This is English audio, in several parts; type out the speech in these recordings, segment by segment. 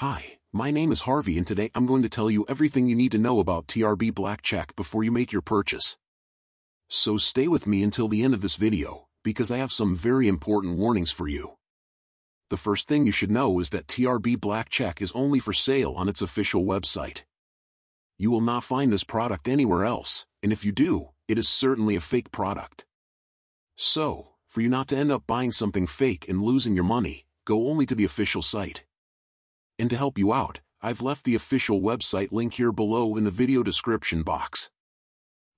Hi, my name is Harvey and today I'm going to tell you everything you need to know about TRB Black Check before you make your purchase. So stay with me until the end of this video, because I have some very important warnings for you. The first thing you should know is that TRB Black Check is only for sale on its official website. You will not find this product anywhere else, and if you do, it is certainly a fake product. So, for you not to end up buying something fake and losing your money, go only to the official site. And to help you out, I've left the official website link here below in the video description box.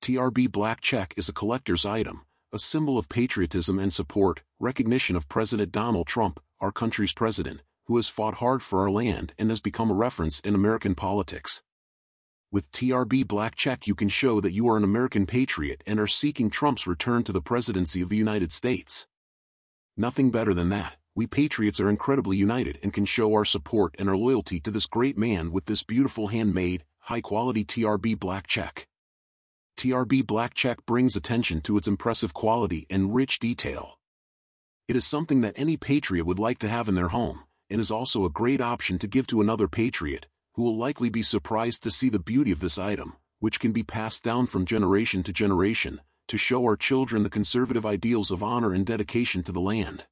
TRB Black Check is a collector's item, a symbol of patriotism and support, recognition of President Donald Trump, our country's president, who has fought hard for our land and has become a reference in American politics. With TRB Black Check you can show that you are an American patriot and are seeking Trump's return to the presidency of the United States. Nothing better than that, we patriots are incredibly united and can show our support and our loyalty to this great man with this beautiful handmade, high-quality TRB Black Check. TRB Black Check brings attention to its impressive quality and rich detail. It is something that any patriot would like to have in their home, and is also a great option to give to another patriot, who will likely be surprised to see the beauty of this item, which can be passed down from generation to generation, to show our children the conservative ideals of honor and dedication to the land.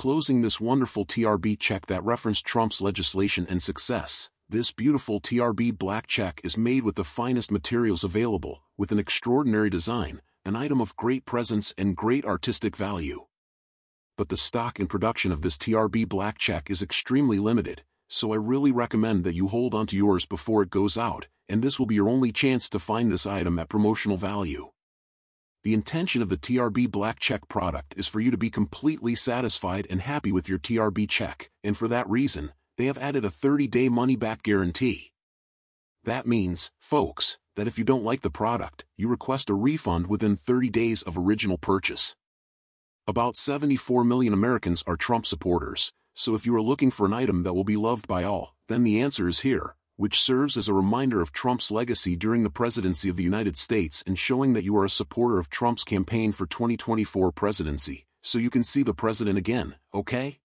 Closing this wonderful TRB check that referenced Trump's legislation and success, this beautiful TRB black check is made with the finest materials available, with an extraordinary design, an item of great presence and great artistic value. But the stock and production of this TRB black check is extremely limited, so I really recommend that you hold onto yours before it goes out, and this will be your only chance to find this item at promotional value. The intention of the TRB Black Check product is for you to be completely satisfied and happy with your TRB check, and for that reason, they have added a 30-day money-back guarantee. That means, folks, that if you don't like the product, you request a refund within 30 days of original purchase. About 74 million Americans are Trump supporters, so if you are looking for an item that will be loved by all, then the answer is here, which serves as a reminder of Trump's legacy during the presidency of the United States and showing that you are a supporter of Trump's campaign for 2024 presidency, so you can see the president again, okay?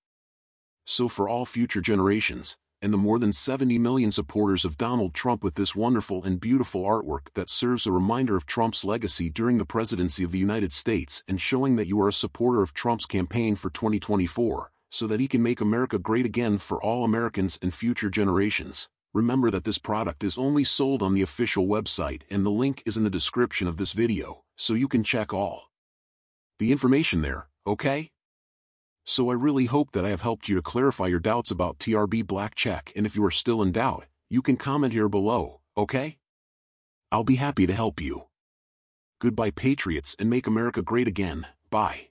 So for all future generations, and the more than 70 million supporters of Donald Trump with this wonderful and beautiful artwork that serves a reminder of Trump's legacy during the presidency of the United States and showing that you are a supporter of Trump's campaign for 2024, so that he can make America great again for all Americans and future generations. Remember that this product is only sold on the official website and the link is in the description of this video, so you can check all the information there, okay? So I really hope that I have helped you to clarify your doubts about TRB Black Check and if you are still in doubt, you can comment here below, okay? I'll be happy to help you. Goodbye Patriots and make America great again, bye.